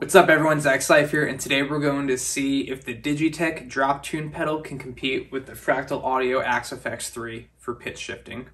What's up everyone, Zach Seif here, and today we're going to see if the Digitech drop tune pedal can compete with the Fractal Audio Axe-Fx 3 for pitch shifting.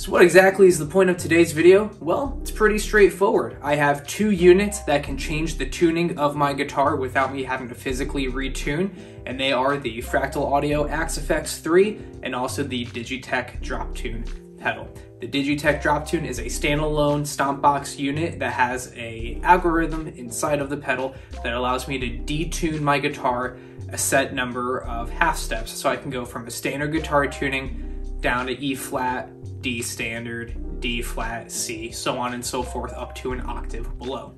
So what exactly is the point of today's video? Well, it's pretty straightforward. I have two units that can change the tuning of my guitar without me having to physically retune, and they are the Fractal Audio Axe-Fx 3 and also the Digitech Drop Tune pedal. The Digitech Drop Tune is a standalone Stompbox unit that has a algorithm inside of the pedal that allows me to detune my guitar a set number of half steps. So I can go from a standard guitar tuning down to E flat, D standard, D flat, C, so on and so forth up to an octave below.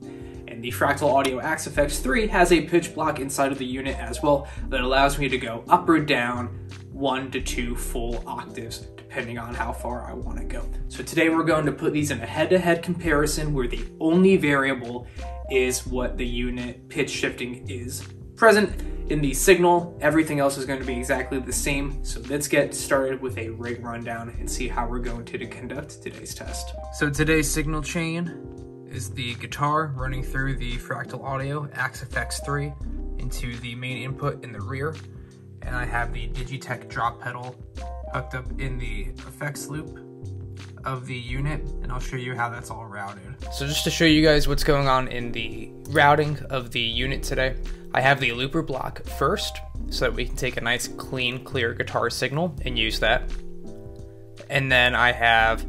And the Fractal Audio Axe-Fx 3 has a pitch block inside of the unit as well that allows me to go up or down one to two full octaves depending on how far I want to go. So today we're going to put these in a head-to-head -head comparison where the only variable is what the unit pitch shifting is present in the signal, everything else is going to be exactly the same. So let's get started with a rig rundown and see how we're going to conduct today's test. So today's signal chain is the guitar running through the Fractal Audio Axe-Fx 3 into the main input in the rear. And I have the Digitech drop pedal hooked up in the effects loop of the unit and I'll show you how that's all routed. So just to show you guys what's going on in the routing of the unit today, I have the looper block first so that we can take a nice clean clear guitar signal and use that. And then I have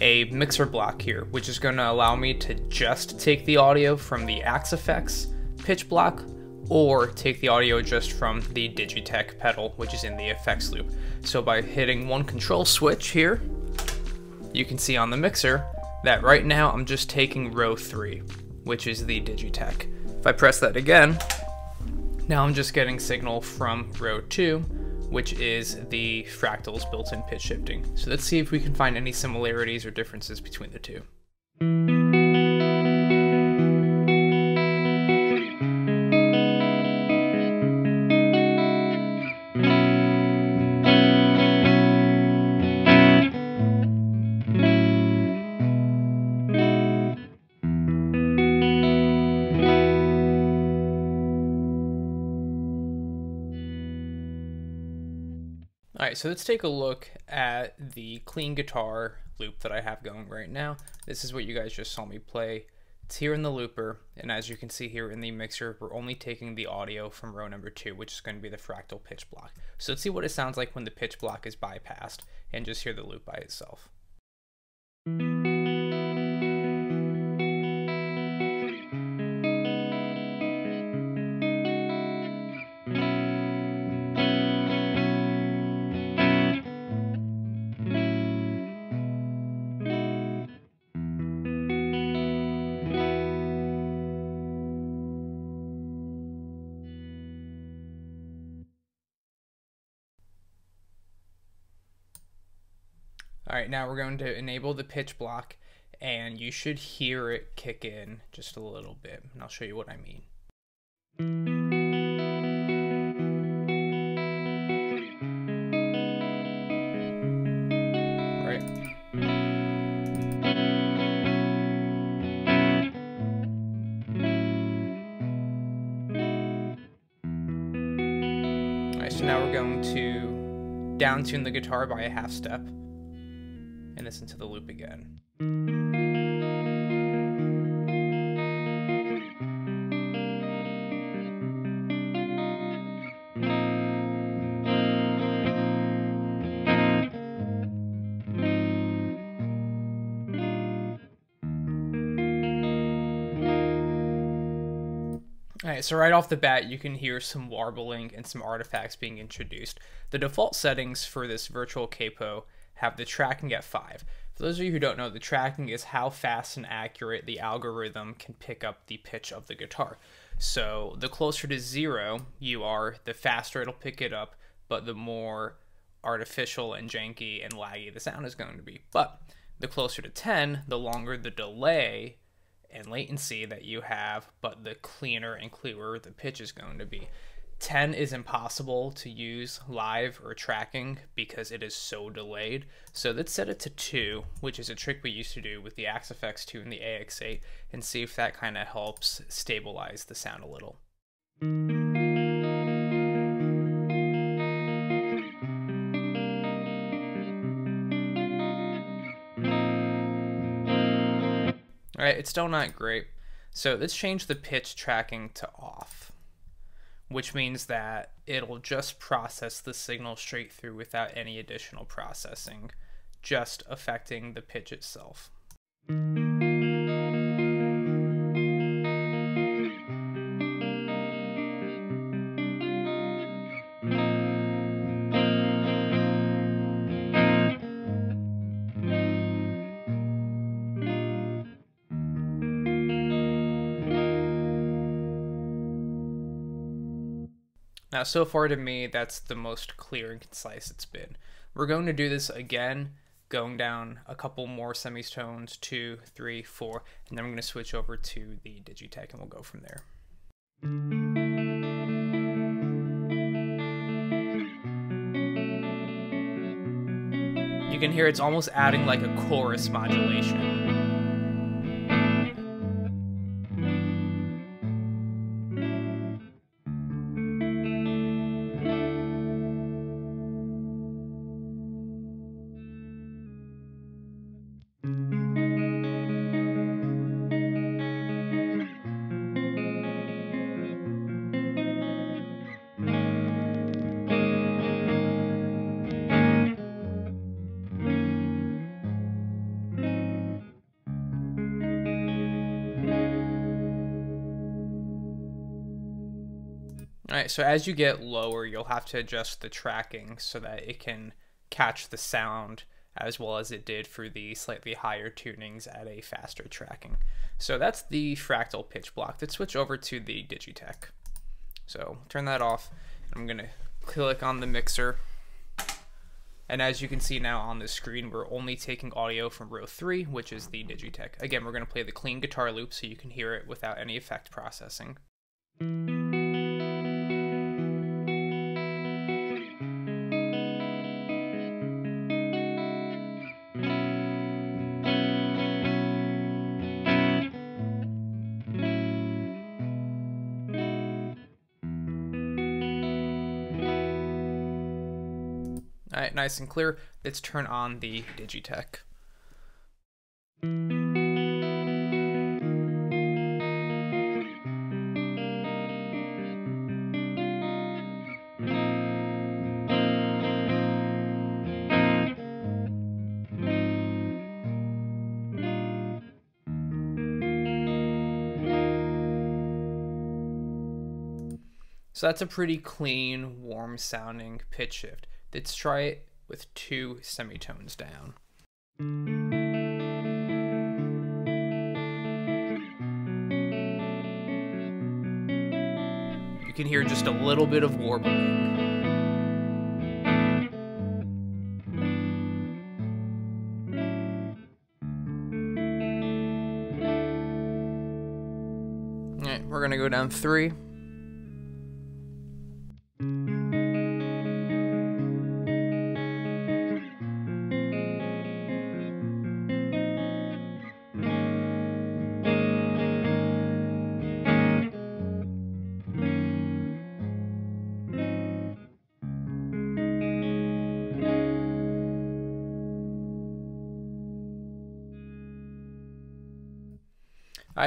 a mixer block here which is going to allow me to just take the audio from the Axe-Fx pitch block or take the audio just from the Digitech pedal which is in the effects loop. So by hitting one control switch here you can see on the mixer that right now I'm just taking row 3 which is the Digitech. If I press that again now I'm just getting signal from row 2, which is the Fractal's built-in pitch shifting. So let's see if we can find any similarities or differences between the two. All right, so let's take a look at the clean guitar loop that I have going right now. This is what you guys just saw me play. It's here in the looper, and as you can see here in the mixer, we're only taking the audio from row number two, which is going to be the fractal pitch block. So let's see what it sounds like when the pitch block is bypassed, and just hear the loop by itself. All right, now we're going to enable the pitch block and you should hear it kick in just a little bit. And I'll show you what I mean. So now we're going to down tune the guitar by a half step and listen to the loop again. So right off the bat, you can hear some warbling and some artifacts being introduced. The default settings for this virtual capo have the tracking at 5. For those of you who don't know, the tracking is how fast and accurate the algorithm can pick up the pitch of the guitar. So the closer to 0 you are, the faster it'll pick it up, but the more artificial and janky and laggy the sound is going to be. But the closer to 10, the longer the delay and latency that you have, but the cleaner and clearer the pitch is going to be. 10 is impossible to use live or tracking because it is so delayed. So let's set it to 2, which is a trick we used to do with the Axe-Fx 2 and the AX8, and see if that kind of helps stabilize the sound a little. Alright, it's still not great. So let's change the pitch tracking to off which means that it'll just process the signal straight through without any additional processing, just affecting the pitch itself. Now, so far to me, that's the most clear and concise it's been. We're going to do this again, going down a couple more semitones, two, three, four, and then I'm going to switch over to the Digitech and we'll go from there. You can hear it's almost adding like a chorus modulation. Alright, so as you get lower, you'll have to adjust the tracking so that it can catch the sound as well as it did for the slightly higher tunings at a faster tracking. So that's the fractal pitch block. Let's switch over to the Digitech. So turn that off. I'm going to click on the mixer. And as you can see now on the screen, we're only taking audio from row 3, which is the Digitech. Again, we're going to play the clean guitar loop so you can hear it without any effect processing. All right, nice and clear. Let's turn on the Digitech. So that's a pretty clean, warm sounding pitch shift. Let's try it with two semitones down. You can hear just a little bit of warbling. Alright, we're gonna go down three.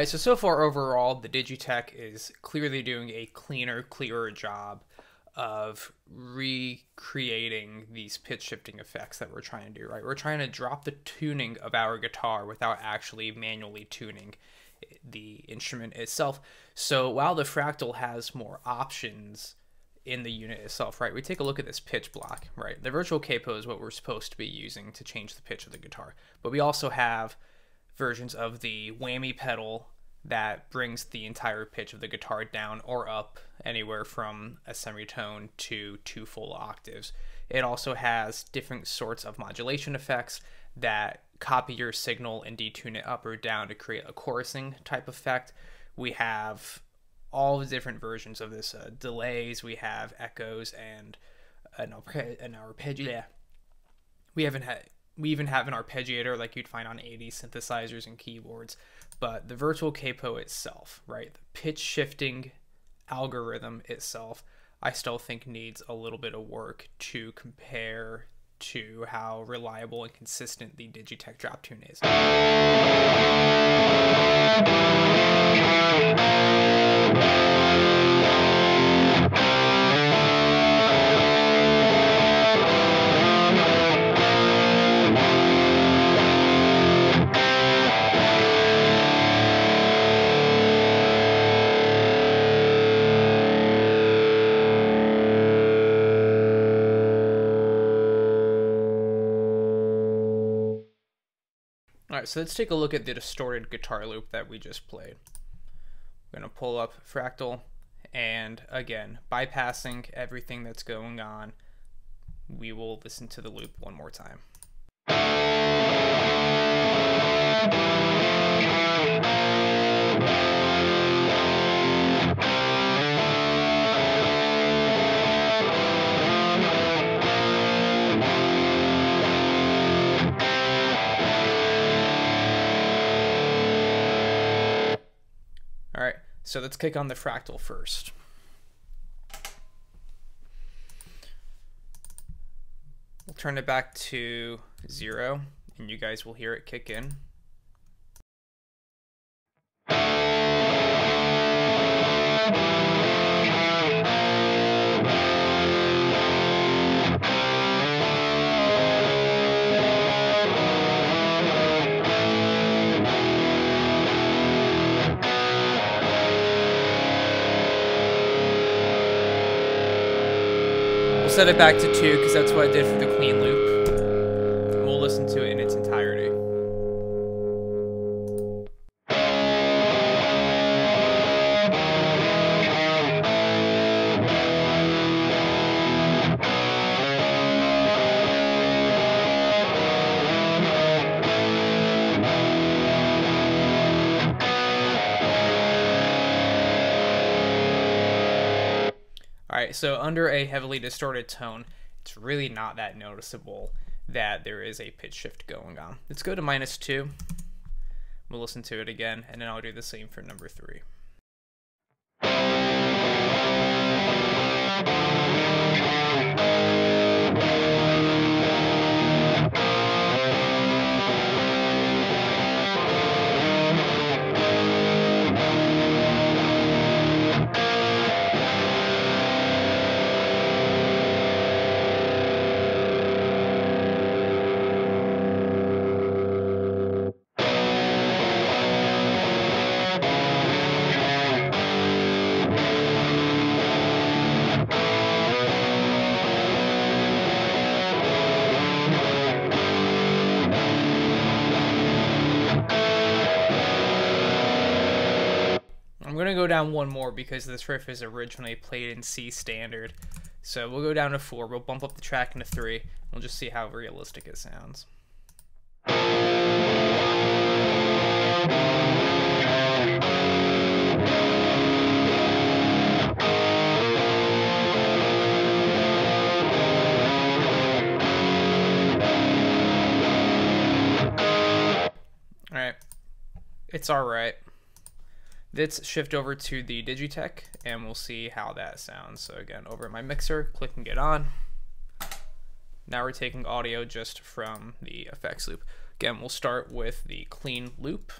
So so far overall, the Digitech is clearly doing a cleaner, clearer job of recreating these pitch shifting effects that we're trying to do, right? We're trying to drop the tuning of our guitar without actually manually tuning the instrument itself. So while the Fractal has more options in the unit itself, right? We take a look at this pitch block, right? The virtual capo is what we're supposed to be using to change the pitch of the guitar. But we also have versions of the whammy pedal that brings the entire pitch of the guitar down or up anywhere from a semitone to two full octaves. It also has different sorts of modulation effects that copy your signal and detune it up or down to create a chorusing type effect. We have all the different versions of this uh, delays. We have echoes and an, arpe- an arpeggio. Yeah. We haven't had. We even have an arpeggiator like you'd find on 80 synthesizers and keyboards, but the virtual capo itself, right? The pitch shifting algorithm itself, I still think needs a little bit of work to compare to how reliable and consistent the Digitech drop tune is. Alright, so let's take a look at the distorted guitar loop that we just played. We're going to pull up Fractal, and again, bypassing everything that's going on, we will listen to the loop one more time. So let's kick on the fractal first. We'll turn it back to zero and you guys will hear it kick in. Set it back to two because that's what I did for the clean loop. Alright, so under a heavily distorted tone, it's really not that noticeable that there is a pitch shift going on. Let's go to minus two. We'll listen to it again, and then I'll do the same for number three. Going to go down one more because this riff is originally played in C standard. So we'll go down to four, we'll bump up the track into three, we'll just see how realistic it sounds. Alright. It's alright. Let's shift over to the Digitech and we'll see how that sounds. So again, over my mixer, click and get on. Now we're taking audio just from the effects loop. Again, we'll start with the clean loop.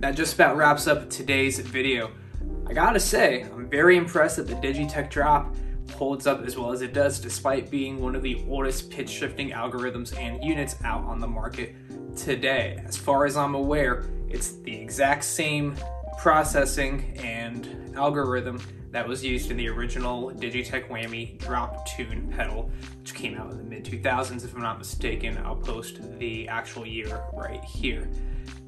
That just about wraps up today's video. I gotta say, I'm very impressed that the Digitech drop holds up as well as it does despite being one of the oldest pitch shifting algorithms and units out on the market today. As far as I'm aware, it's the exact same processing and algorithm that was used in the original Digitech Whammy drop tune pedal, which came out in the mid 2000s, if I'm not mistaken. I'll post the actual year right here,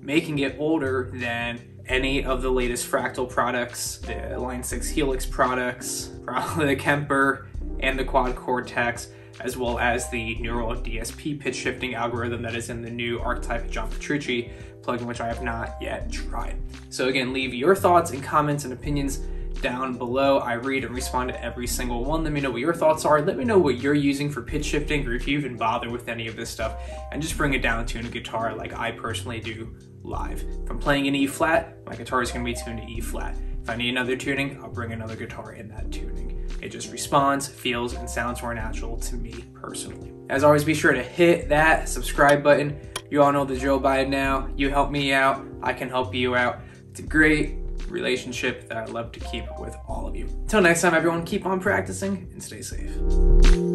making it older than any of the latest Fractal products, the Line 6 Helix products, probably the Kemper and the Quad Cortex, as well as the Neural DSP pitch shifting algorithm that is in the new archetype John Petrucci plugin, which I have not yet tried. So again, leave your thoughts and comments and opinions down below. I read and respond to every single one. Let me know what your thoughts are. Let me know what you're using for pitch shifting or if you even bother with any of this stuff and just bring it down to a guitar like I personally do live. If I'm playing in E flat, my guitar is to be tuned to E flat. If I need another tuning, I'll bring another guitar in that tuning. It just responds, feels, and sounds more natural to me personally. As always, be sure to hit that subscribe button. You all know the drill by now. You help me out, I can help you out. It's a great relationship that I love to keep with all of you. Until next time, everyone, keep on practicing and stay safe.